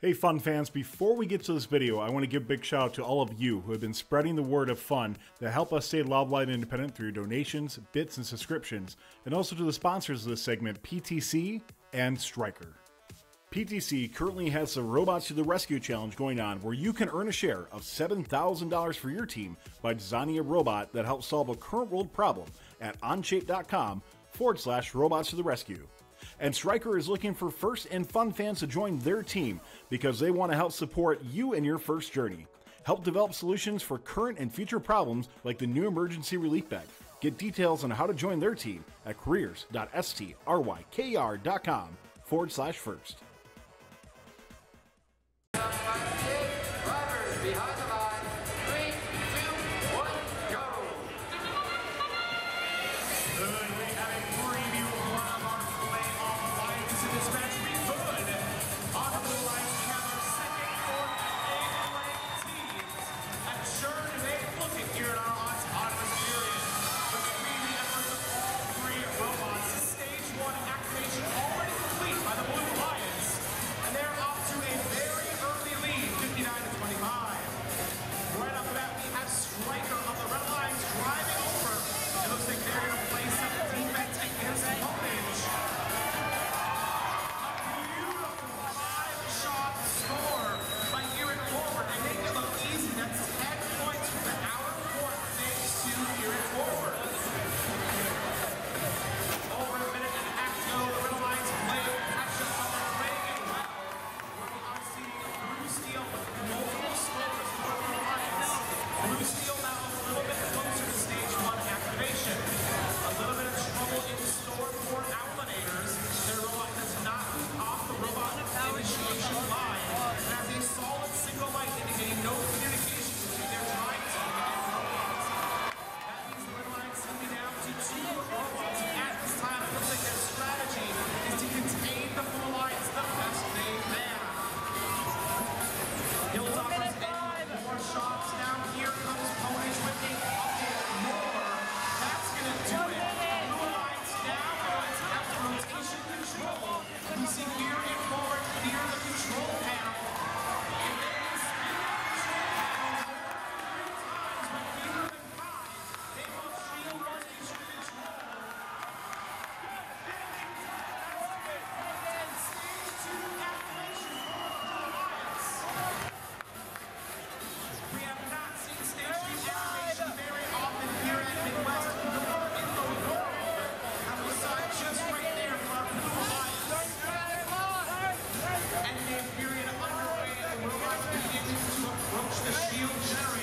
Hey fun fans, before we get to this video, I want to give a big shout out to all of you who have been spreading the word of fun that help us stay Loud Light Independent through your donations, bits, and subscriptions, and also to the sponsors of this segment, PTC and Stryker. PTC currently has the Robots to the Rescue Challenge going on where you can earn a share of $7,000 for your team by designing a robot that helps solve a current world problem at onshape.com forward slash robots to the rescue. And Stryker is looking for first and fun fans to join their team because they want to help support you in your first journey. Help develop solutions for current and future problems like the new emergency relief bag. Get details on how to join their team at careers.stryker.com forward slash first. Blue Steel you carry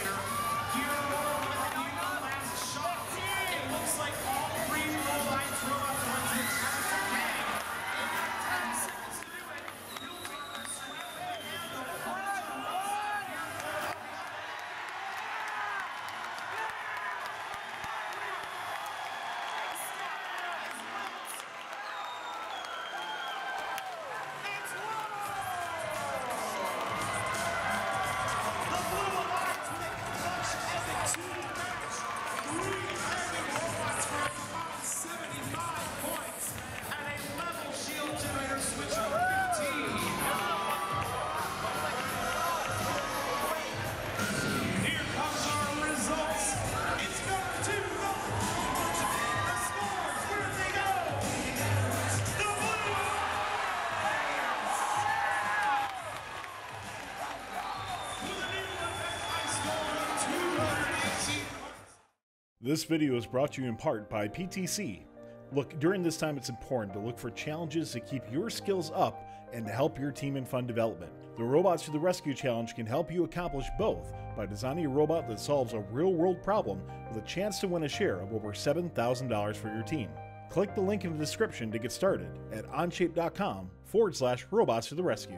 This video is brought to you in part by PTC. Look, during this time, it's important to look for challenges to keep your skills up and to help your team in fun development. The Robots to the Rescue Challenge can help you accomplish both by designing a robot that solves a real world problem with a chance to win a share of over $7,000 for your team. Click the link in the description to get started at onshape.com forward slash robots to the rescue.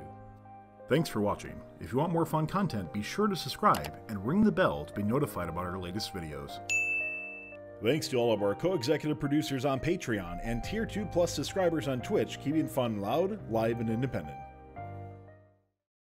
Thanks for watching. If you want more fun content, be sure to subscribe and ring the bell to be notified about our latest videos. Thanks to all of our co-executive producers on Patreon and Tier 2 Plus subscribers on Twitch, keeping fun loud, live, and independent.